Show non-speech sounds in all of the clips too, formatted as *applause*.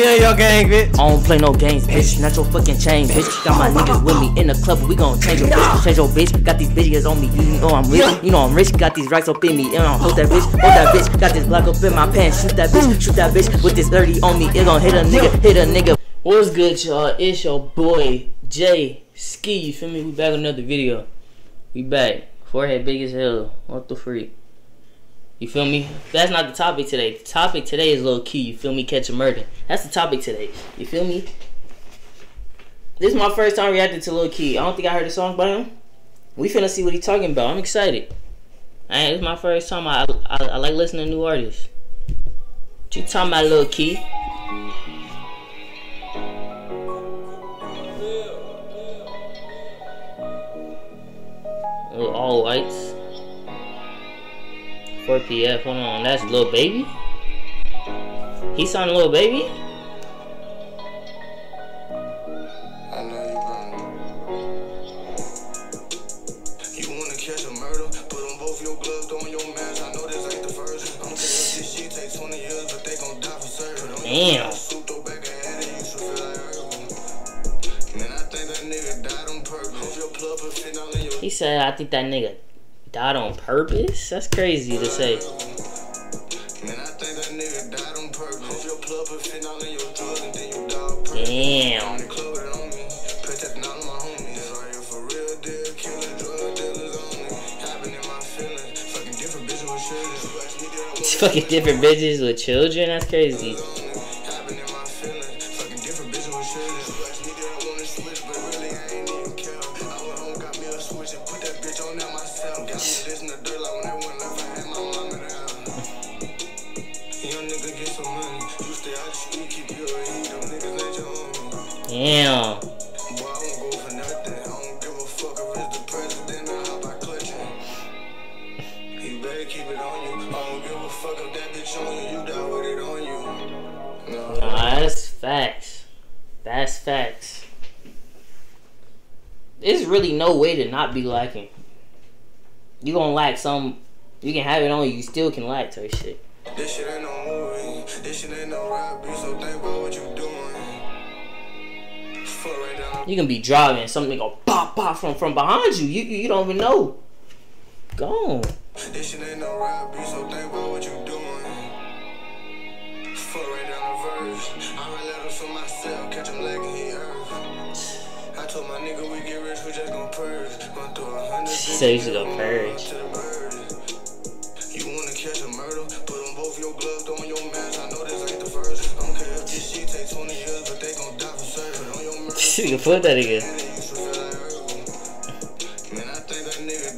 be in your gang, bitch. I don't play no games, bitch. Not your fucking chain, bitch. Got my oh, niggas with me in the club, we gon' change your bitch. Change your bitch. Got these bitches on me, you know I'm rich. You know I'm rich. Got these racks up in me, and I'm hold that bitch, hold that bitch. Got this block up in my pants, shoot that bitch, shoot that bitch with this 30 on me. It gon' hit a nigga, hit a nigga. What's good, y'all? It's your boy Jay Ski. You feel me? We back with another video. We back. Forehead big as hell. What the freak? You feel me? That's not the topic today. The topic today is low key. You feel me? Catch a murder. That's the topic today. You feel me? This is my first time reacting to Lil Kee. I don't think I heard a song by him. We finna see what he talking about. I'm excited. Man, it's my first time. I, I, I like listening to new artists. What you talking about, Lil Kee? Little all whites. 4PF, hold on, that's Lil Baby? He signed Lil Baby? I know you wrong. You wanna catch a murder? Put on both your gloves, on your mask. I know this ain't the first. I'm tell you this shit take 20 years, but they gon' die for certain. Damn. Suit, throw back a hat, and you should feel like herbal. Man, I think that nigga died on purpose. Hope your plug put fentanyl in your He said, I think that nigga died on purpose? That's crazy to say. Man, I think that nigga died on purpose. Hope *laughs* No. Nah, that's facts. That's facts. There's really no way to not be lacking. You gonna lack some. You can have it on you. You still can lack type shit. This shit ain't no movie. This shit ain't no rap so think about what you doing. Fuck right down. You can be driving, something go pop pop from from behind you. You you don't even know. Gone. This shit ain't no rap beat, so think about what you doing. Fuck right down the verse. I write letters for myself, catch him lacking, he earth. I told my nigga we get rich, we just gon' purge. Run through a hundred She said you should go purge. to the birds. You wanna catch a murder? Put on both your gloves, throw on your mask. I think that nigga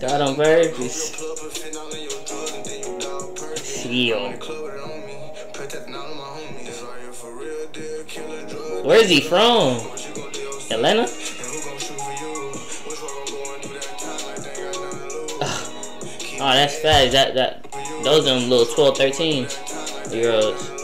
Died on purpose. club put fentanyl in your drug and then you die on purpose. Yo. The club it on me. Put that down on my homies. Right here for real deal, killer drug. Where's he from? Atlanta? Keep Oh, that's facts. That that those them little 12, 13 that time like they year olds.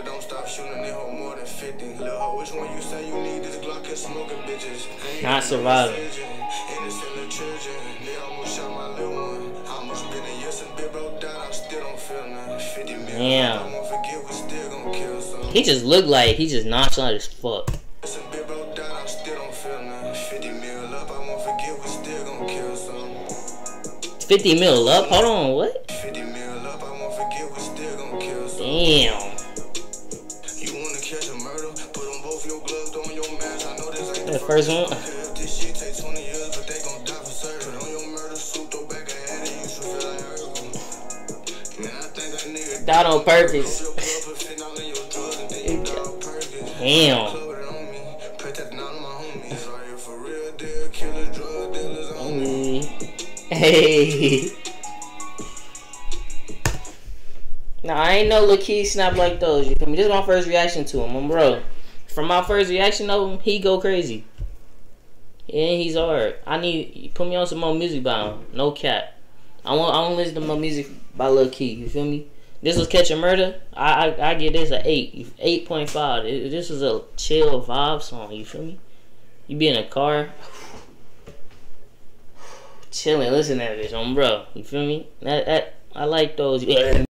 That don't stop shooting. They hold more than 50. Lil' ho, which one you say you need? This Glock and smoking bitches. Not surviving. Innocent little children. They almost shot my little one. Almost been a year since Big Bro died. I still don't feel nothing. 50 million. Damn. I won't forget we still gon' kill some. He just looked like he just nonchalant as fuck. Listen, big bro died, I still don't I think that on purpose. Damn. Hey. Nah, I ain't no little snap like those. You feel me? This is my first reaction to him, um, bro. From my first reaction of him, he go crazy. And he's hard. I need put me on some more music by him. No cap. I want I want to listen to more music by Lil Kee. You feel me? This was Catch a Murder. I I, I get this a eight, eight point five. This is a chill vibe song. You feel me? You be in a car, *sighs* chilling, listen to bitch on bro. You feel me? That that I like those. *laughs*